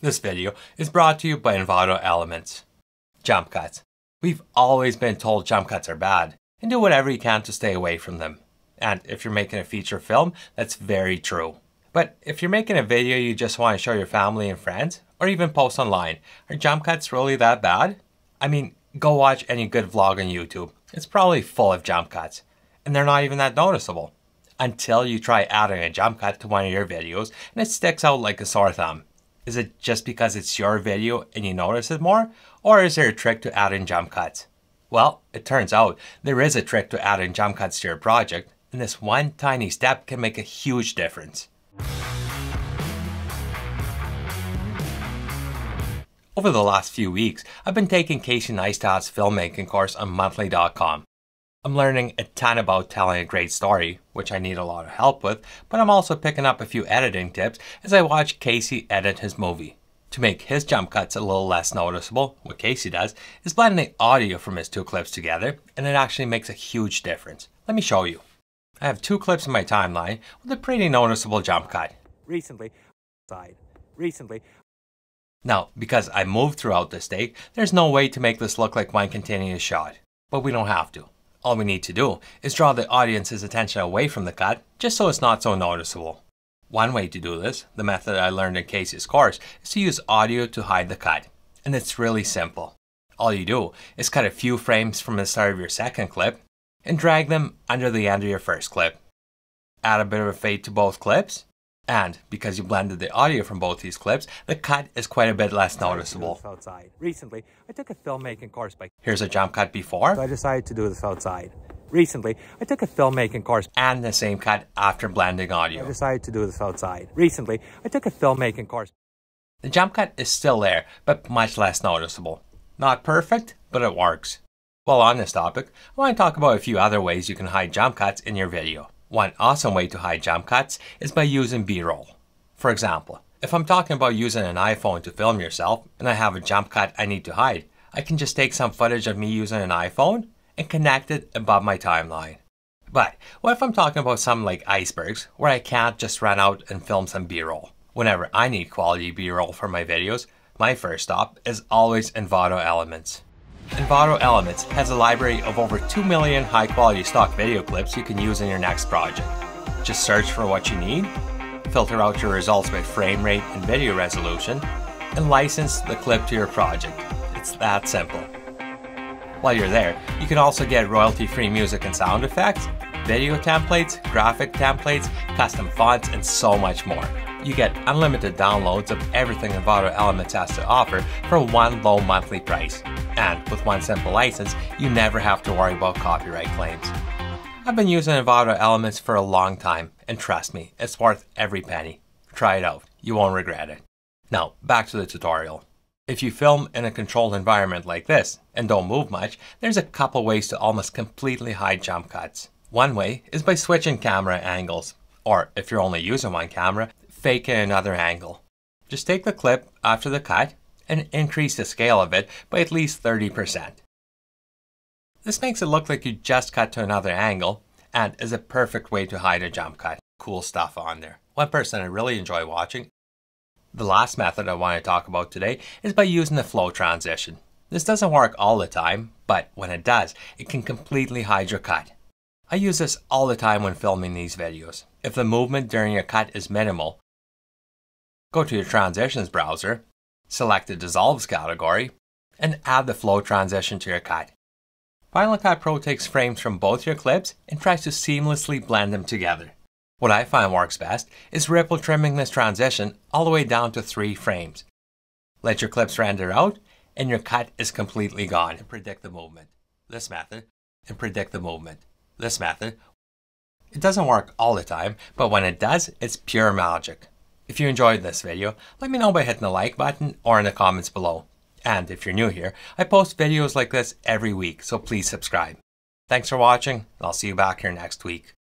This video is brought to you by Envato Elements. Jump cuts. We've always been told jump cuts are bad, and do whatever you can to stay away from them. And if you're making a feature film, that's very true. But if you're making a video you just want to show your family and friends, or even post online, are jump cuts really that bad? I mean, go watch any good vlog on YouTube. It's probably full of jump cuts, and they're not even that noticeable. Until you try adding a jump cut to one of your videos and it sticks out like a sore thumb. Is it just because it's your video and you notice it more? Or is there a trick to adding jump cuts? Well, it turns out there is a trick to adding jump cuts to your project, and this one tiny step can make a huge difference. Over the last few weeks, I've been taking Casey Neistat's filmmaking course on monthly.com. I'm learning a ton about telling a great story, which I need a lot of help with, but I'm also picking up a few editing tips as I watch Casey edit his movie. To make his jump cuts a little less noticeable, what Casey does is blend the audio from his two clips together, and it actually makes a huge difference. Let me show you. I have two clips in my timeline with a pretty noticeable jump cut. recently side recently Now, because I moved throughout this take, there's no way to make this look like one continuous shot. But we don't have to. All we need to do is draw the audience's attention away from the cut, just so it's not so noticeable. One way to do this, the method I learned in Casey's course, is to use audio to hide the cut. And it's really simple. All you do is cut a few frames from the start of your second clip and drag them under the end of your first clip. Add a bit of a fade to both clips, and because you blended the audio from both these clips, the cut is quite a bit less noticeable. outside recently i took a filmmaking course by Here's a jump cut before. so i decided to do this outside recently i took a filmmaking course and the same cut after blending audio. i decided to do this outside recently i took a filmmaking course The jump cut is still there, but much less noticeable. Not perfect, but it works. While on this topic, I want to talk about a few other ways you can hide jump cuts in your video. One awesome way to hide jump cuts is by using B-roll. For example, if I'm talking about using an iPhone to film yourself and I have a jump cut I need to hide, I can just take some footage of me using an iPhone and connect it above my timeline. But what if I'm talking about something like icebergs where I can't just run out and film some B-roll? Whenever I need quality B-roll for my videos, my first stop is always Envato Elements. Envato Elements has a library of over 2 million high quality stock video clips you can use in your next project. Just search for what you need, filter out your results by frame rate and video resolution, and license the clip to your project. It's that simple. While you're there, you can also get royalty free music and sound effects, video templates, graphic templates, custom fonts, and so much more. You get unlimited downloads of everything Envato Elements has to offer for one low monthly price. And with one simple license, you never have to worry about copyright claims. I've been using Envato Elements for a long time, and trust me, it's worth every penny. Try it out, you won't regret it. Now, back to the tutorial. If you film in a controlled environment like this and don't move much, there's a couple ways to almost completely hide jump cuts. One way is by switching camera angles, or if you're only using one camera, fake another angle. Just take the clip after the cut and increase the scale of it by at least 30%. This makes it look like you just cut to another angle and is a perfect way to hide a jump cut. Cool stuff on there. One person I really enjoy watching. The last method I want to talk about today is by using the flow transition. This doesn't work all the time, but when it does, it can completely hide your cut. I use this all the time when filming these videos. If the movement during your cut is minimal, go to your transitions browser, select the dissolves category, and add the flow transition to your cut. Final Cut Pro takes frames from both your clips and tries to seamlessly blend them together. What I find works best is ripple trimming this transition all the way down to 3 frames. Let your clips render out and your cut is completely gone. And predict the movement. This method and predict the movement. This method. It doesn't work all the time, but when it does, it's pure magic. If you enjoyed this video, let me know by hitting the like button or in the comments below. And if you're new here, I post videos like this every week, so please subscribe. Thanks for watching, and I'll see you back here next week.